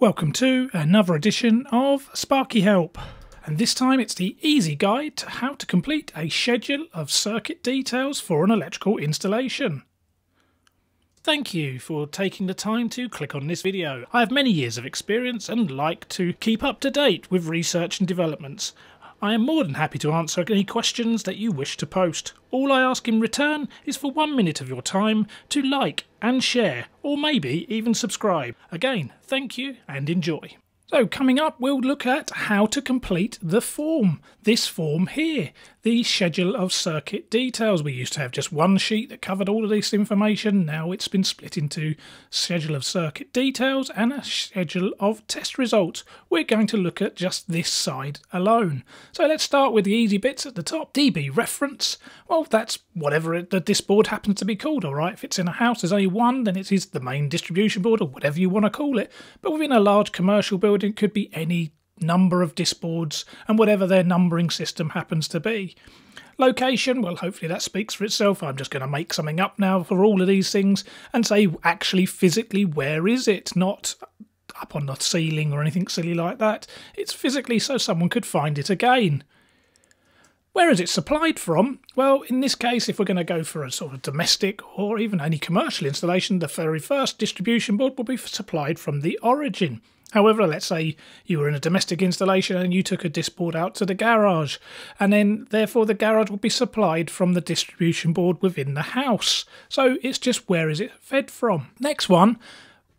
Welcome to another edition of Sparky Help. And this time it's the easy guide to how to complete a schedule of circuit details for an electrical installation. Thank you for taking the time to click on this video. I have many years of experience and like to keep up to date with research and developments. I am more than happy to answer any questions that you wish to post. All I ask in return is for one minute of your time to like and share, or maybe even subscribe. Again, thank you and enjoy. So, coming up, we'll look at how to complete the form. This form here, the schedule of circuit details. We used to have just one sheet that covered all of this information. Now it's been split into schedule of circuit details and a schedule of test results. We're going to look at just this side alone. So let's start with the easy bits at the top. DB reference. Well, that's whatever the this board happens to be called, all right? If it's in a house, there's only one, then it is the main distribution board or whatever you want to call it. But within a large commercial building, it could be any number of disboards and whatever their numbering system happens to be. Location, well, hopefully that speaks for itself. I'm just going to make something up now for all of these things and say actually physically where is it, not up on the ceiling or anything silly like that. It's physically so someone could find it again. Where is it supplied from? Well, in this case, if we're going to go for a sort of domestic or even any commercial installation, the very first distribution board will be supplied from the origin. However, let's say you were in a domestic installation and you took a disc board out to the garage, and then therefore the garage would be supplied from the distribution board within the house. So it's just where is it fed from? Next one.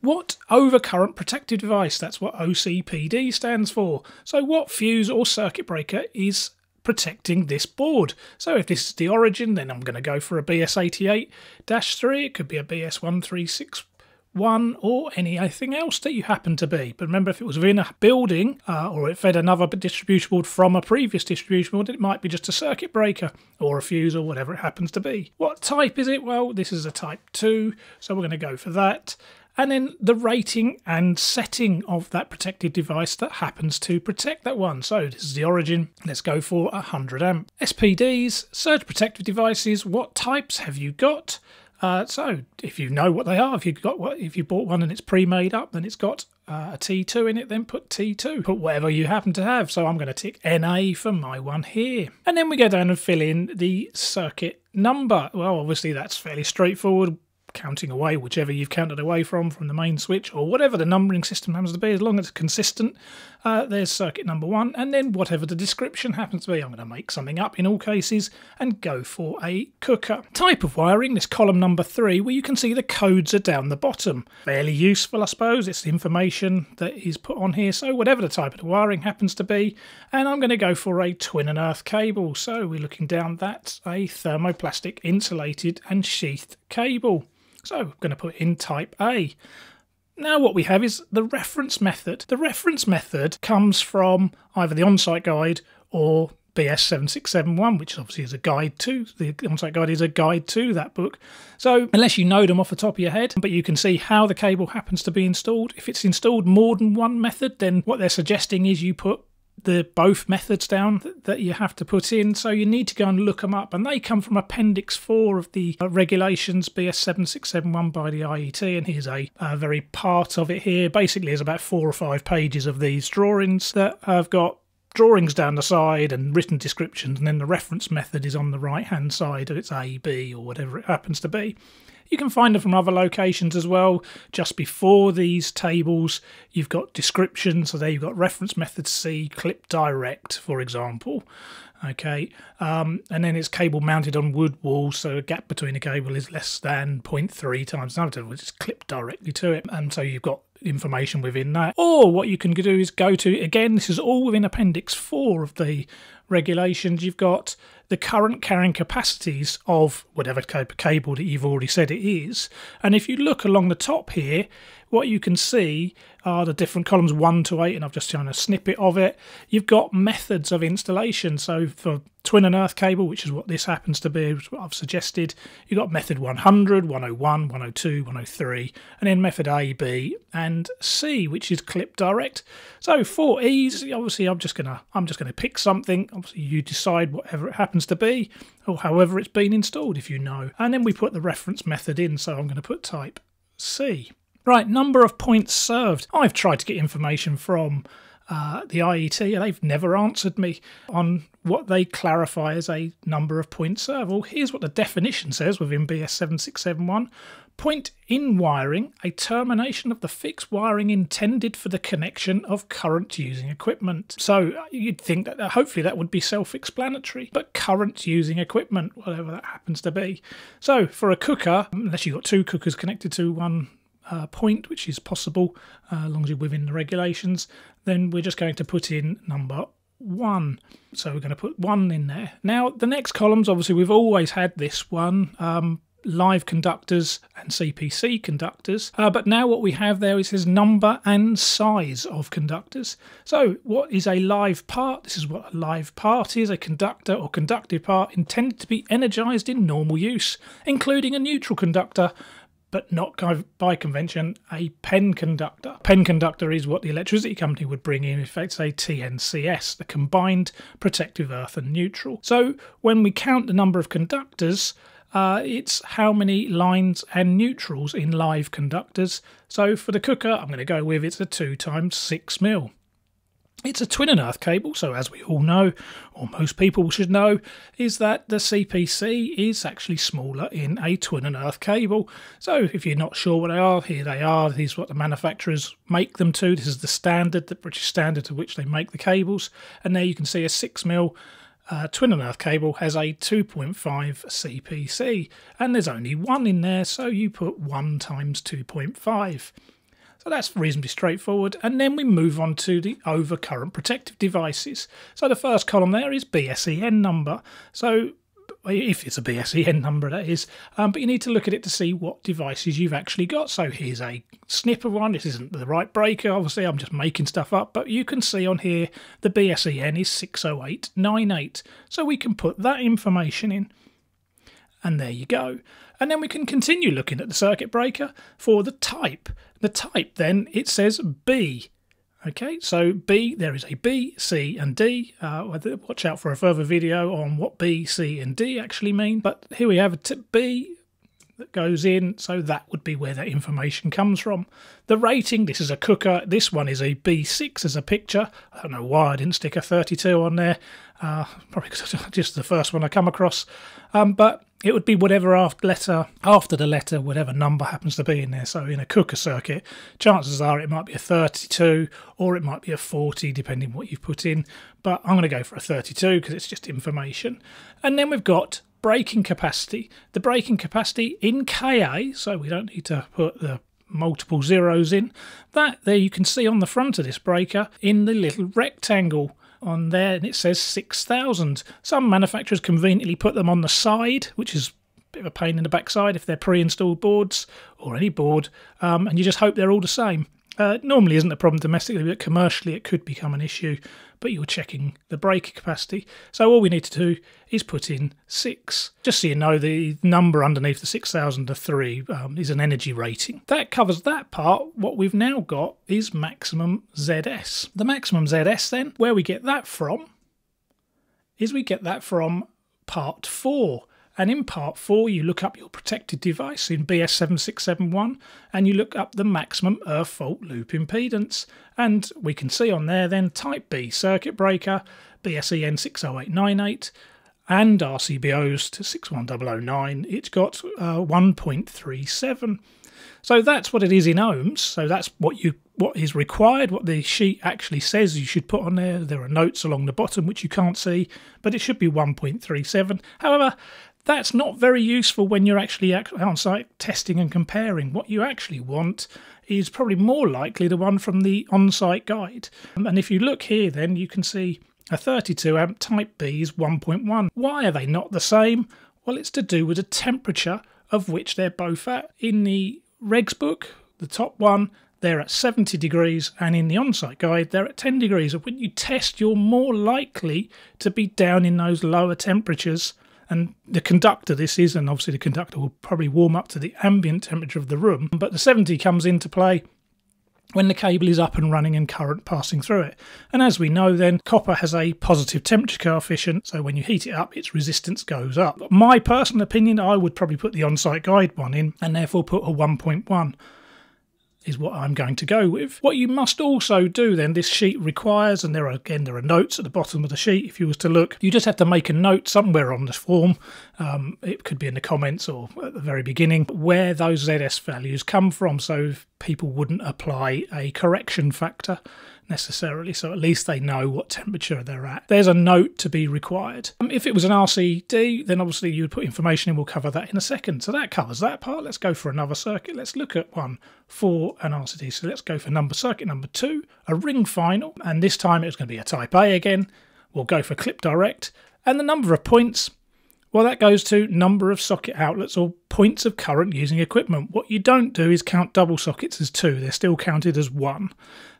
What overcurrent protective device? That's what OCPD stands for. So, what fuse or circuit breaker is protecting this board. So if this is the origin, then I'm going to go for a BS88-3. It could be a BS1361 one or anything else that you happen to be. But remember, if it was within a building uh, or it fed another distribution board from a previous distribution board, it might be just a circuit breaker or a fuse or whatever it happens to be. What type is it? Well, this is a type 2, so we're going to go for that. And then the rating and setting of that protected device that happens to protect that one. So this is the origin. Let's go for 100 amp. SPDs, surge protective devices. What types have you got? Uh, so if you know what they are, if you've got what, if you bought one and it's pre-made up, then it's got uh, a T2 in it, then put T2. Put whatever you happen to have. So I'm going to tick NA for my one here. And then we go down and fill in the circuit number. Well, obviously that's fairly straightforward counting away whichever you've counted away from from the main switch or whatever the numbering system happens to be as long as it's consistent uh, there's circuit number one and then whatever the description happens to be i'm going to make something up in all cases and go for a cooker. Type of wiring this column number three where you can see the codes are down the bottom. Fairly useful i suppose. It's the information that is put on here. So whatever the type of the wiring happens to be and i'm going to go for a twin and earth cable. So we're looking down that's a thermoplastic insulated and sheathed cable. So I'm going to put in type A. Now what we have is the reference method. The reference method comes from either the on-site guide or BS7671, which obviously is a guide to. The on-site guide is a guide to that book. So unless you know them off the top of your head, but you can see how the cable happens to be installed. If it's installed more than one method, then what they're suggesting is you put the both methods down that you have to put in. So you need to go and look them up and they come from appendix 4 of the uh, regulations bs7671 by the iet and here's a, a very part of it here. Basically there's about four or five pages of these drawings that have got drawings down the side and written descriptions and then the reference method is on the right hand side of it's a b or whatever it happens to be you can find them from other locations as well. Just before these tables, you've got descriptions. So there you've got reference method C, clip direct, for example. Okay, um, and then it's cable mounted on wood walls, so a gap between the cable is less than 0.3 times diameter, which is clipped directly to it. And so you've got information within that. Or what you can do is go to, again, this is all within Appendix 4 of the regulations. You've got the current carrying capacities of whatever cable that you've already said it is. And if you look along the top here, what you can see are the different columns 1 to 8, and I've just shown a snippet of it. You've got methods of installation. So for twin and earth cable, which is what this happens to be, which what I've suggested, you've got method 100, 101, 102, 103, and then method A, B, and C, which is clip direct. So for ease, obviously I'm just gonna I'm just gonna pick something. Obviously you decide whatever it happens to be, or however it's been installed if you know. And then we put the reference method in, so I'm gonna put type C. Right, number of points served. I've tried to get information from uh, the IET, and they've never answered me on what they clarify as a number of points served. Well, here's what the definition says within BS 7671 Point in wiring, a termination of the fixed wiring intended for the connection of current using equipment. So uh, you'd think that uh, hopefully that would be self explanatory, but current using equipment, whatever that happens to be. So for a cooker, unless you've got two cookers connected to one uh, point, which is possible uh, as long as you're within the regulations, then we're just going to put in number one. So we're going to put one in there. Now, the next columns, obviously, we've always had this one. Um, live conductors and CPC conductors. Uh, but now what we have there is his number and size of conductors. So what is a live part? This is what a live part is, a conductor or conductive part intended to be energized in normal use, including a neutral conductor but not by convention, a PEN conductor. PEN conductor is what the electricity company would bring in, in fact, say TNCS, the combined protective earth and neutral. So when we count the number of conductors, uh, it's how many lines and neutrals in live conductors. So for the cooker, I'm going to go with it's a 2 times 6 mil. It's a twin and earth cable, so as we all know, or most people should know, is that the CPC is actually smaller in a twin and earth cable. So if you're not sure what they are, here they are. These are what the manufacturers make them to. This is the standard, the British standard to which they make the cables. And there you can see a 6 mil uh, twin and earth cable has a 2.5 CPC and there's only one in there so you put 1 times 2.5 so that's reasonably straightforward and then we move on to the overcurrent protective devices so the first column there is BSEN number so if it's a BSEN number, that is. Um, but you need to look at it to see what devices you've actually got. So here's a snip of one. This isn't the right breaker, obviously, I'm just making stuff up. But you can see on here the BSEN is 60898. So we can put that information in. And there you go. And then we can continue looking at the circuit breaker for the type. The type then, it says B. Okay, so B, there is a B, C, and D. Uh, watch out for a further video on what B, C, and D actually mean. But here we have a tip B that goes in, so that would be where that information comes from. The rating, this is a cooker. This one is a B6 as a picture. I don't know why I didn't stick a 32 on there. Uh, probably because just the first one I come across. Um, but it would be whatever after letter after the letter, whatever number happens to be in there. So in a cooker circuit, chances are it might be a 32 or it might be a 40, depending what you've put in. But I'm going to go for a 32 because it's just information. And then we've got breaking capacity. The breaking capacity in Ka, so we don't need to put the multiple zeros in. That there you can see on the front of this breaker in the little rectangle on there and it says 6000. Some manufacturers conveniently put them on the side, which is a bit of a pain in the backside if they're pre-installed boards or any board, um, and you just hope they're all the same. Uh, normally isn't a problem domestically, but commercially it could become an issue. But you're checking the break capacity. So all we need to do is put in six. Just so you know, the number underneath the 6003 um, is an energy rating. That covers that part. What we've now got is maximum ZS. The maximum ZS then, where we get that from, is we get that from part four. And in part four, you look up your protected device in BS7671 and you look up the maximum earth fault loop impedance. And we can see on there then type B circuit breaker, BSEN 60898, and RCBOs to 61009. It's got uh, 1.37. So that's what it is in ohms. So that's what you what is required, what the sheet actually says you should put on there. There are notes along the bottom which you can't see, but it should be 1.37. However, that's not very useful when you're actually on site testing and comparing. What you actually want is probably more likely the one from the on site guide. Um, and if you look here, then you can see a 32 amp Type B is 1.1. Why are they not the same? Well, it's to do with the temperature of which they're both at. In the regs book, the top one, they're at 70 degrees, and in the on site guide, they're at 10 degrees. When you test, you're more likely to be down in those lower temperatures and the conductor this is, and obviously the conductor will probably warm up to the ambient temperature of the room, but the 70 comes into play when the cable is up and running and current passing through it. And as we know then, copper has a positive temperature coefficient, so when you heat it up, its resistance goes up. My personal opinion, I would probably put the on-site guide one in and therefore put a 1.1. is what I'm going to go with. What you must also do then, this sheet requires, and there are again there are notes at the bottom of the sheet if you was to look, you just have to make a note somewhere on this form. Um, it could be in the comments or at the very beginning where those ZS values come from, so people wouldn't apply a correction factor necessarily, so at least they know what temperature they're at. There's a note to be required. Um, if it was an RCD, then obviously you would put information in, we'll cover that in a second. So that covers that part. Let's go for another circuit. Let's look at one for an RCD. So let's go for number circuit number two, a ring final, and this time it's going to be a type A again. We'll go for clip direct, and the number of points well, that goes to number of socket outlets or points of current using equipment. What you don't do is count double sockets as two, they're still counted as one.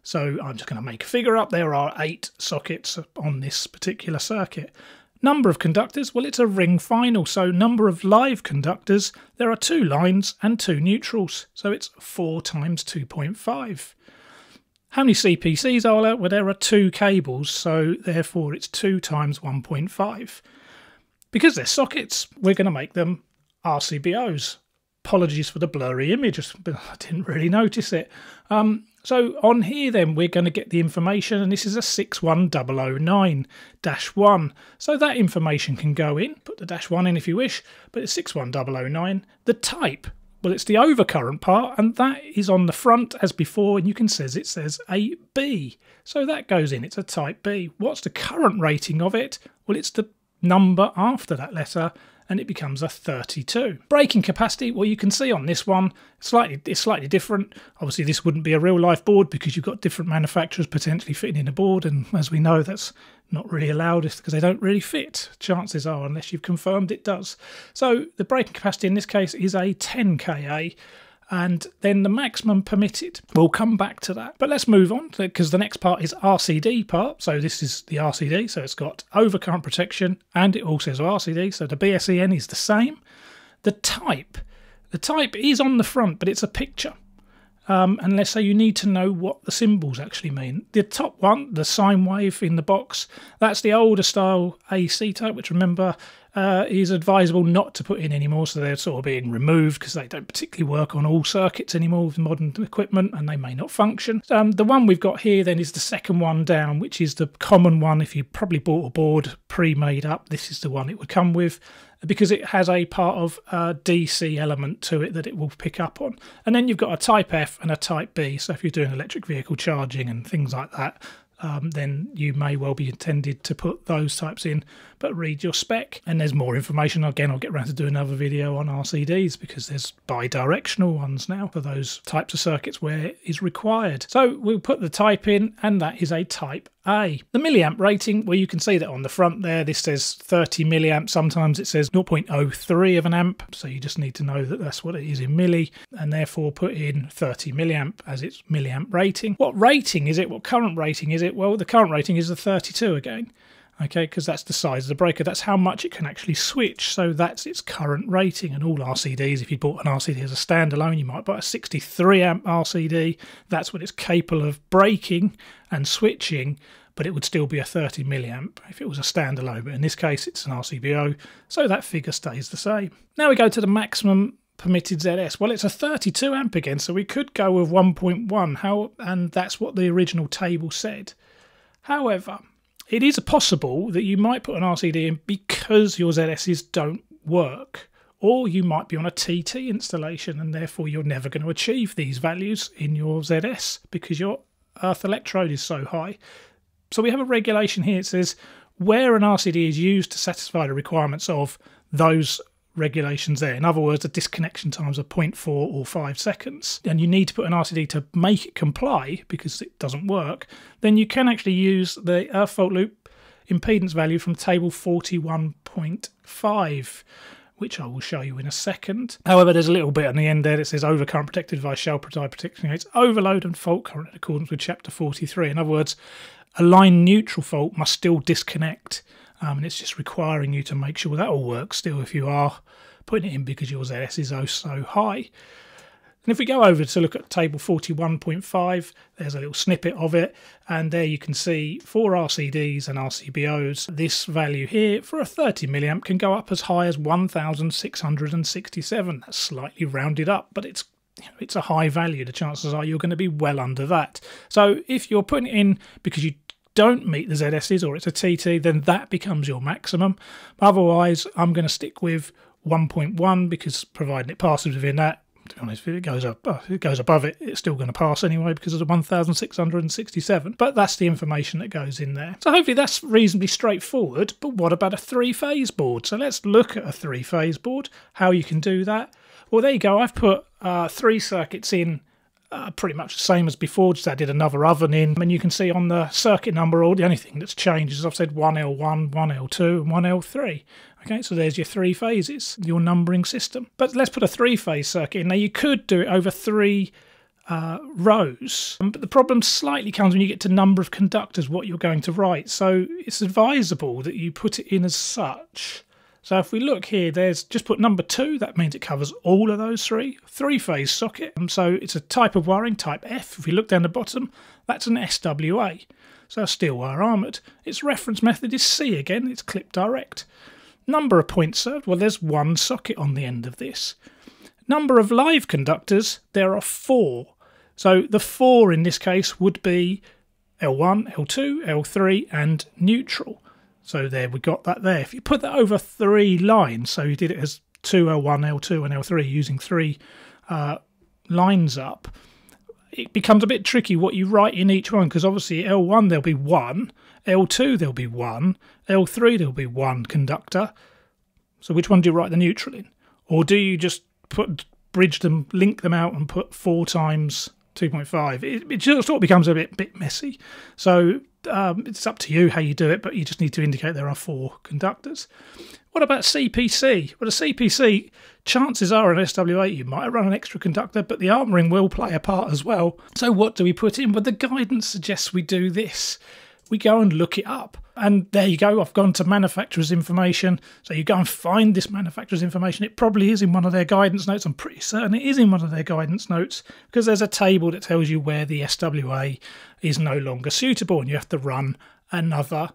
So I'm just going to make a figure up. There are eight sockets on this particular circuit. Number of conductors, well, it's a ring final, so number of live conductors, there are two lines and two neutrals, so it's 4 times 2.5. How many CPCs are there? Well, there are two cables, so therefore it's 2 times 1.5. Because they're sockets, we're going to make them RCBOs. Apologies for the blurry image, I didn't really notice it. Um, so on here then we're going to get the information and this is a 61009-1. So that information can go in, put the dash 1 in if you wish, but it's 61009. The type, well it's the overcurrent part and that is on the front as before and you can see it says a B. So that goes in, it's a type B. What's the current rating of it? Well it's the number after that letter and it becomes a 32. Breaking capacity, well you can see on this one, slightly it's slightly different. Obviously this wouldn't be a real life board because you've got different manufacturers potentially fitting in a board and as we know that's not really allowed because they don't really fit. Chances are unless you've confirmed it does. So the breaking capacity in this case is a 10 kA and then the maximum permitted. We'll come back to that. But let's move on because the next part is RCD part. So this is the RCD, so it's got overcurrent protection and it also says RCD, so the BSEN is the same. The type, the type is on the front, but it's a picture. Um, and let's say you need to know what the symbols actually mean. The top one, the sine wave in the box, that's the older style AC type, which remember uh, is advisable not to put in anymore. So they're sort of being removed because they don't particularly work on all circuits anymore with modern equipment and they may not function. Um, the one we've got here then is the second one down, which is the common one. If you probably bought a board pre made up, this is the one it would come with because it has a part of a DC element to it that it will pick up on. And then you've got a Type F and a Type B. So if you're doing electric vehicle charging and things like that, um, then you may well be intended to put those types in, but read your spec. And there's more information. Again, I'll get around to do another video on RCDs because there's bi-directional ones now for those types of circuits where it is required. So we'll put the type in, and that is a type A. The milliamp rating, well, you can see that on the front there, this says 30 milliamp. Sometimes it says 0.03 of an amp. So you just need to know that that's what it is in milli, and therefore put in 30 milliamp as its milliamp rating. What rating is it? What current rating is it? Well, the current rating is the 32 again okay because that's the size of the breaker that's how much it can actually switch so that's its current rating and all RCDs if you bought an RCD as a standalone you might buy a 63 amp RCD that's what it's capable of breaking and switching but it would still be a 30 milliamp if it was a standalone but in this case it's an RCBO so that figure stays the same now we go to the maximum permitted ZS? Well, it's a 32 amp again, so we could go with 1.1. How and that's what the original table said. However, it is possible that you might put an RCD in because your ZSs don't work. Or you might be on a TT installation and therefore you're never going to achieve these values in your ZS because your earth electrode is so high. So we have a regulation here. It says where an RCD is used to satisfy the requirements of those regulations there. In other words, the disconnection times are 0.4 or 5 seconds, and you need to put an RCD to make it comply because it doesn't work, then you can actually use the earth fault loop impedance value from table 41.5 which I will show you in a second. However, there's a little bit on the end there that says overcurrent protected device shall provide protection against overload and fault current in accordance with chapter 43. In other words, a line neutral fault must still disconnect um, and it's just requiring you to make sure that all works still if you are putting it in because your ZS is oh so high. And if we go over to look at table 41.5, there's a little snippet of it, and there you can see for RCDs and RCBOs, this value here for a 30 milliamp can go up as high as 1,667. That's slightly rounded up, but it's it's a high value, the chances are you're going to be well under that. So if you're putting it in because you don't meet the ZSs or it's a TT, then that becomes your maximum. Otherwise, I'm going to stick with 1.1 because providing it passes within that, to be honest, if it goes up, it goes above it, it's still going to pass anyway because of the 1,667. But that's the information that goes in there. So hopefully that's reasonably straightforward. But what about a three-phase board? So let's look at a three-phase board. How you can do that. Well, there you go. I've put uh, three circuits in uh, pretty much the same as before, just added another oven in. And you can see on the circuit number, all the only thing that's changed is I've said 1L1, 1L2, and 1L3. Okay, so there's your three phases, your numbering system. But let's put a three phase circuit in. Now, you could do it over three uh, rows, but the problem slightly comes when you get to number of conductors, what you're going to write. So it's advisable that you put it in as such so if we look here, there's just put number two, that means it covers all of those three. Three phase socket, um, so it's a type of wiring, type F. If we look down the bottom, that's an SWA, so steel wire armoured. Its reference method is C again, it's clip direct. Number of points served, well there's one socket on the end of this. Number of live conductors, there are four. So the four in this case would be L1, L2, L3 and neutral. So there we got that there. If you put that over three lines, so you did it as 2, L1, L2 and L3 using three uh, lines up, it becomes a bit tricky what you write in each one because obviously L1 there'll be one, L2 there'll be one, L3 there'll be one conductor. So which one do you write the neutral in? Or do you just put bridge them, link them out and put four times 2.5? It, it just sort of becomes a bit bit messy. So um, it's up to you how you do it, but you just need to indicate there are four conductors. What about CPC? Well, a CPC, chances are an SWA you might run an extra conductor, but the armouring will play a part as well. So what do we put in? Well, the guidance suggests we do this we go and look it up. And there you go, I've gone to manufacturer's information. So you go and find this manufacturer's information. It probably is in one of their guidance notes. I'm pretty certain it is in one of their guidance notes because there's a table that tells you where the SWA is no longer suitable and you have to run another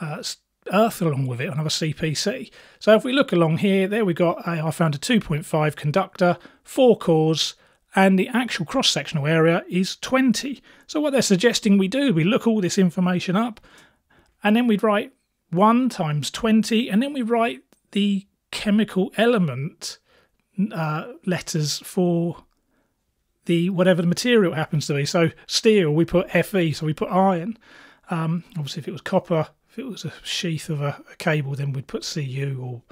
uh, earth along with it, another CPC. So if we look along here, there we got, a, I found a 2.5 conductor, four cores, and the actual cross-sectional area is 20. So what they're suggesting we do, we look all this information up, and then we write 1 times 20, and then we write the chemical element uh, letters for the whatever the material happens to be. So steel, we put Fe, so we put iron. Um, obviously, if it was copper, if it was a sheath of a, a, cable, then we'd put Cu or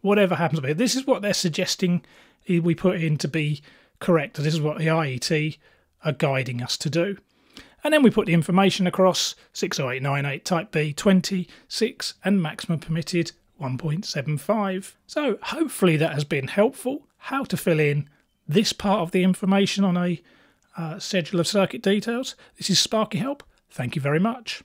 whatever happens to be. This is what they're suggesting we put in to be correct. This is what the IET are guiding us to do. And then we put the information across 60898 type B 26 and maximum permitted 1.75. So hopefully that has been helpful. How to fill in this part of the information on a uh, schedule of circuit details. This is Sparky Help. Thank you very much.